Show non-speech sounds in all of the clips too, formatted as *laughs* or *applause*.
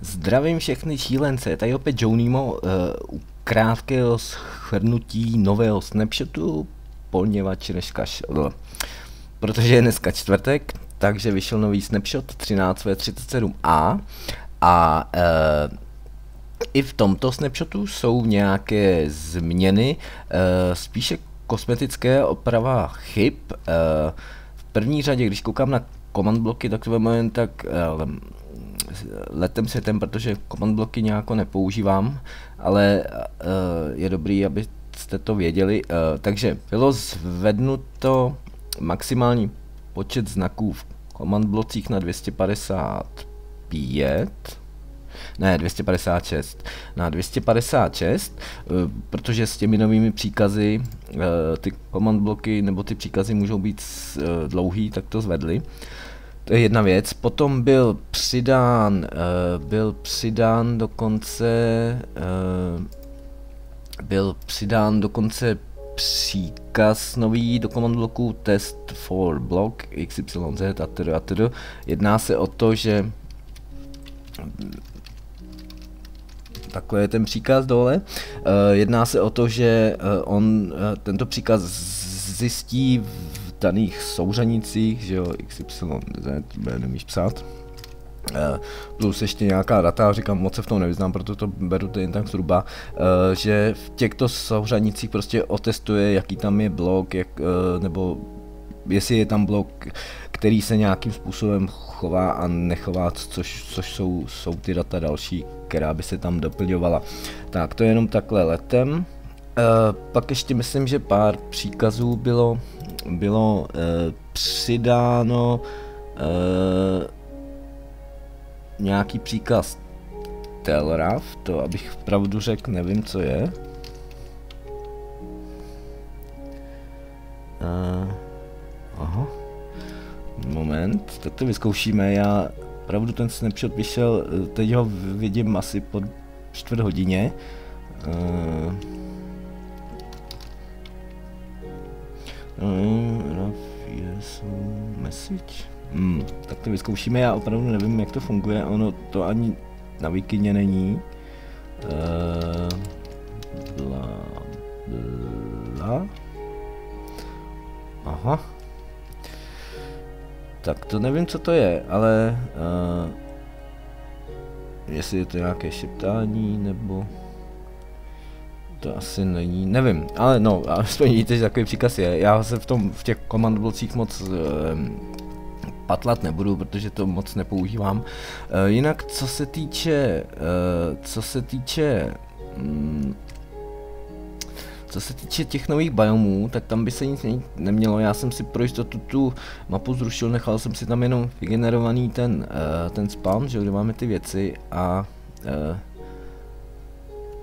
Zdravím všechny šílence, tady opět Jonimo uh, u krátkého shrnutí nového snapshotu, poněvadž dneska šel, protože je dneska čtvrtek, takže vyšel nový snapshot 13v37a a uh, i v tomto snapshotu jsou nějaké změny, uh, spíše kosmetické oprava chyb. Uh, v první řadě, když koukám na command bloky, tak to moment tak uh, letem světem, protože command bloky nějak nepoužívám, ale uh, je dobrý, abyste to věděli. Uh, takže bylo zvednuto maximální počet znaků v command blocích na 255, ne, 256, na 256, protože s těmi novými příkazy ty command bloky nebo ty příkazy můžou být dlouhý, tak to zvedli. To je jedna věc. Potom byl přidán, uh, byl přidán dokonce, uh, byl přidán dokonce příkaz nový do command bloku test for block xyz a tedy a tedy. Jedná se o to, že takhle je ten příkaz dole. Uh, jedná se o to, že on tento příkaz zjistí daných souřanicích, že jo, XYZ, nemíš psát. Uh, plus ještě nějaká data, říkám, moc se v tom nevyznám, proto to beru jen tak zhruba, uh, že v těchto souřanicích prostě otestuje, jaký tam je blok, jak, uh, nebo jestli je tam blok, který se nějakým způsobem chová a nechová, což, což jsou, jsou ty data další, která by se tam doplňovala. Tak to je jenom takhle letem. Pak ještě myslím, že pár příkazů bylo bylo e, přidáno e, nějaký příkaz Telraf, to abych pravdu řekl, nevím co je. E, aha. Moment, tak to vyzkoušíme, já pravdu ten snapshot vyšel, teď ho vidím asi po čtvrt hodině. Uh, message. Hmm, tak to vyzkoušíme, já opravdu nevím, jak to funguje, ono to ani na Wikině není. Uh, bla, bla. Aha. Tak to nevím, co to je, ale uh, jestli je to nějaké šeptání, nebo to asi není, nevím, ale no, aspoň vidíte, že takový příkaz je. Já se v tom, v těch command blocích moc uh, patlat nebudu, protože to moc nepoužívám. Uh, jinak, co se týče, uh, co se týče, um, co se týče těch nových biomů, tak tam by se nic nemělo. Já jsem si pro jistotu tu mapu zrušil, nechal jsem si tam jenom vygenerovaný ten, uh, ten spam, že kde máme ty věci a uh,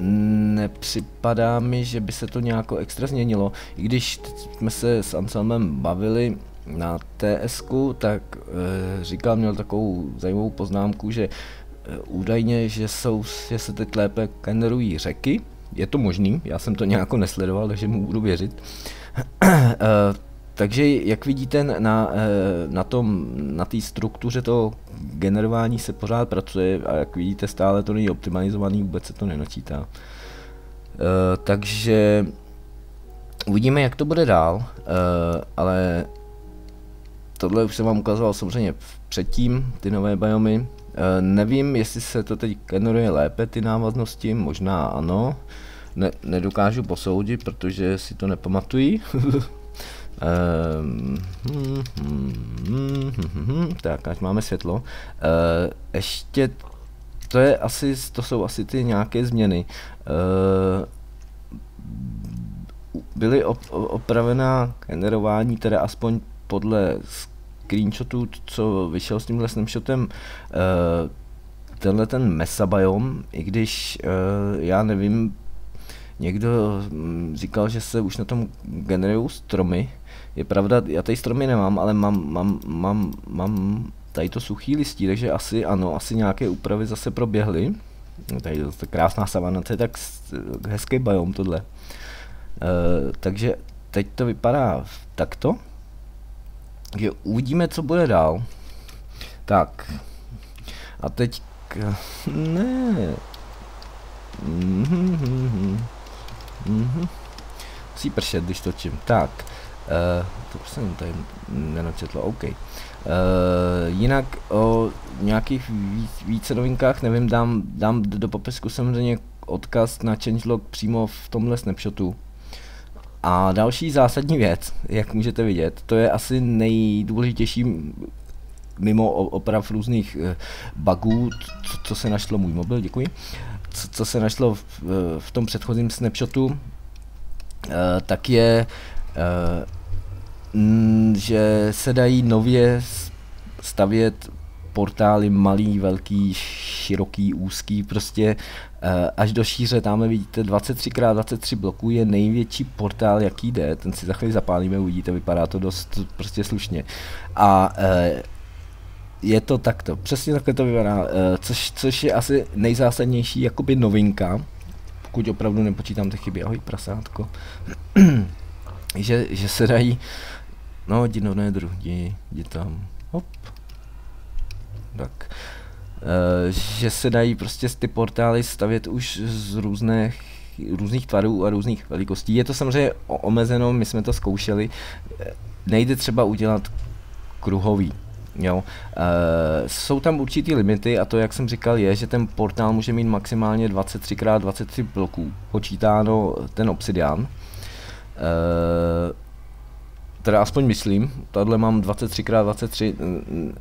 nepřipadá mi, že by se to nějak extra změnilo. I když jsme se s Anselmem bavili na ts tak e, říkal, měl takovou zajímavou poznámku, že e, údajně, že, jsou, že se teď lépe generují řeky, je to možný, já jsem to nějak nesledoval, takže mu budu věřit. e, *clears throat* takže jak vidíte na, na tom, na té struktuře toho generování se pořád pracuje a jak vidíte stále to není optimalizovaný, vůbec se to nenočítá. Uh, takže uvidíme, jak to bude dál, uh, ale tohle už jsem vám ukazoval samozřejmě předtím, ty nové biomy. Nevím, jestli se to teď generuje lépe, ty návaznosti, možná ano. Ne, nedokážu posoudit, protože si to nepamatují. *laughs* Um, hmm, hmm, hmm, tak, ať máme světlo. Uh, ještě to je asi, to jsou asi ty nějaké změny. Uh, byly op, opravená generování, teda aspoň podle screenshotů, co vyšel s tímhle snapshotem, uh, tenhle ten mesabiom, i když uh, já nevím, někdo hm, říkal, že se už na tom generují stromy, je pravda, já tady stromy nemám, ale mám, mám, mám, mám tady to suchý listí, takže asi ano, asi nějaké úpravy zase proběhly. Tady je to krásná savana, to je tak hezký biom tohle. Uh, takže teď to vypadá takto. Takže uvidíme, co bude dál. Tak. A teď *laughs* ne. Mhm. Mhm. Musí pršet, když točím. Tak, uh, to už jsem tady nenačetl, OK. Uh, jinak o nějakých víc, více novinkách, nevím, dám, dám do popisku samozřejmě odkaz na changelog přímo v tomhle snapshotu. A další zásadní věc, jak můžete vidět, to je asi nejdůležitější mimo oprav různých uh, bugů, co, co se našlo můj mobil, děkuji, co, co se našlo v, v tom předchozím snapshotu, uh, tak je, uh, že se dají nově stavět portály malý, velký, široký, úzký, prostě až do šíře, tam vidíte 23x23 bloků je největší portál, jaký jde, ten si za chvíli zapálíme, uvidíte, vypadá to dost prostě slušně. A je to takto, přesně takhle to vypadá, eh, což, což je asi nejzásadnější jakoby novinka, pokud opravdu nepočítám ty chyby, ahoj prasátko, *clears throat* že, že se dají, no jdi no ne jdi, jdi tam, hop, tak, uh, že se dají prostě ty portály stavět už z různých různých tvarů a různých velikostí. Je to samozřejmě omezeno, my jsme to zkoušeli, nejde třeba udělat kruhový, Jo. Uh, jsou tam určitý limity a to, jak jsem říkal, je, že ten portál může mít maximálně 23x23 bloků, počítáno ten obsidian. Uh, teda aspoň myslím, tahle mám 23x23,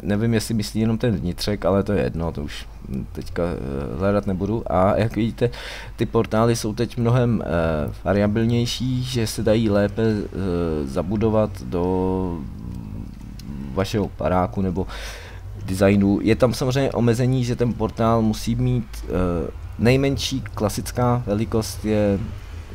nevím jestli myslí jenom ten vnitřek, ale to je jedno, to už teďka uh, hledat nebudu. A jak vidíte, ty portály jsou teď mnohem uh, variabilnější, že se dají lépe uh, zabudovat do vašeho paráku nebo designu. Je tam samozřejmě omezení, že ten portál musí mít uh, nejmenší klasická velikost je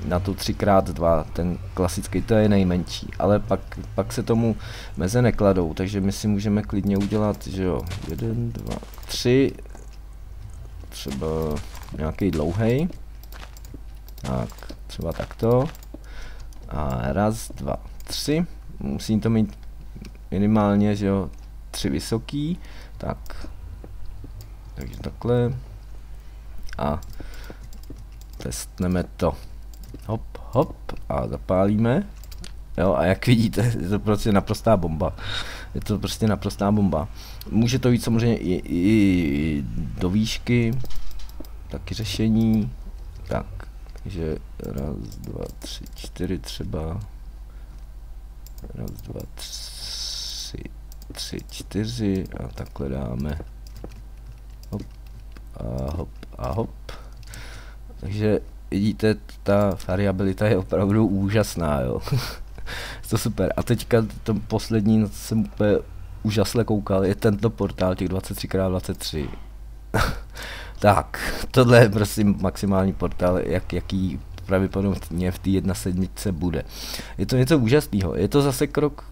na to 3x2, ten klasický, to je nejmenší, ale pak, pak se tomu meze nekladou, takže my si můžeme klidně udělat, že jo, 1, 2, 3, třeba nějaký dlouhý, tak, třeba takto, a raz, dva, tři, musím to mít minimálně, že jo, tři vysoký, tak, takže takhle a testneme to. Hop, hop a zapálíme. Jo, a jak vidíte, je to prostě naprostá bomba. Je to prostě naprostá bomba. Může to jít samozřejmě i, i do výšky, taky řešení. Tak, takže raz, dva, tři, čtyři třeba. Raz, dva, tři tři, čtyři a takhle dáme hop a hop a hop. Takže vidíte, ta variabilita je opravdu úžasná, jo. *laughs* to super. A teďka to poslední, na co jsem úplně úžasle koukal, je tento portál těch 23x23. *laughs* tak, tohle je prostě maximální portál, jak, jaký pravděpodobně v té jedna sedmice bude. Je to něco úžasného. Je to zase krok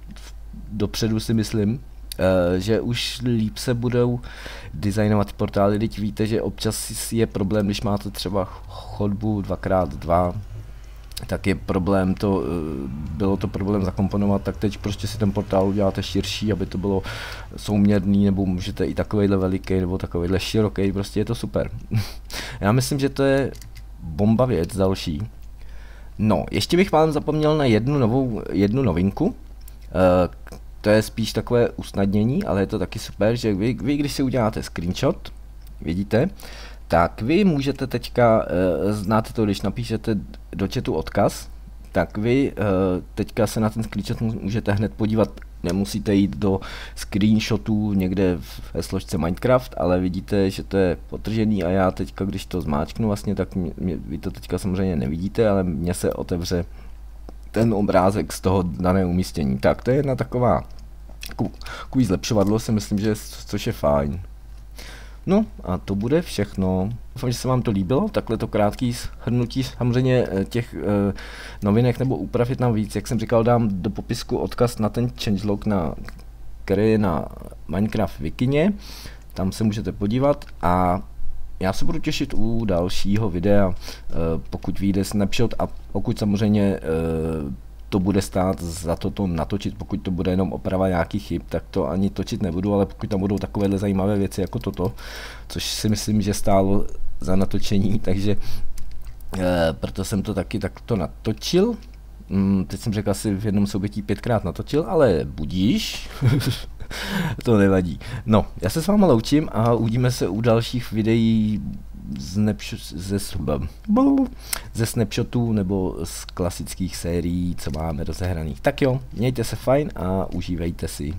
dopředu si myslím, Uh, že už líp se budou designovat portály, teď víte, že občas je problém, když máte třeba chodbu 2x2, tak je problém to, uh, bylo to problém zakomponovat, tak teď prostě si ten portál uděláte širší, aby to bylo souměrný, nebo můžete i takovejhle veliký, nebo takovejhle široký, prostě je to super. *laughs* Já myslím, že to je bomba věc další. No, ještě bych vám zapomněl na jednu novou, jednu novinku, to je spíš takové usnadnění, ale je to taky super, že vy, vy když si uděláte screenshot, vidíte, tak vy můžete teďka, uh, znáte to, když napíšete do chatu odkaz, tak vy uh, teďka se na ten screenshot můžete hned podívat, nemusíte jít do screenshotů někde ve složce Minecraft, ale vidíte, že to je potržený a já teďka, když to zmáčknu vlastně, tak mě, vy to teďka samozřejmě nevidíte, ale mně se otevře ten obrázek z toho dané umístění. Tak to je jedna taková takový zlepšovadlo si myslím, že což je fajn. No a to bude všechno. Doufám, že se vám to líbilo, takhle to krátký shrnutí. Samozřejmě eh, těch e, novinek nebo úprav je tam víc. Jak jsem říkal, dám do popisku odkaz na ten changelog, na, který je na Minecraft Wikině. Tam se můžete podívat a já se budu těšit u dalšího videa, eh, pokud vyjde snapshot a pokud samozřejmě eh, to bude stát za to to natočit, pokud to bude jenom oprava nějakých chyb, tak to ani točit nebudu, ale pokud tam budou takovéhle zajímavé věci jako toto, což si myslím, že stálo za natočení, *laughs* takže e, proto jsem to taky takto natočil. Mm, teď jsem řekl asi v jednom soubětí pětkrát natočil, ale budíš. *laughs* *laughs* to nevadí. No, já se s váma loučím a uvidíme se u dalších videí z ze, ze snapshotů nebo z klasických sérií, co máme rozehraných. Tak jo, mějte se fajn a užívejte si.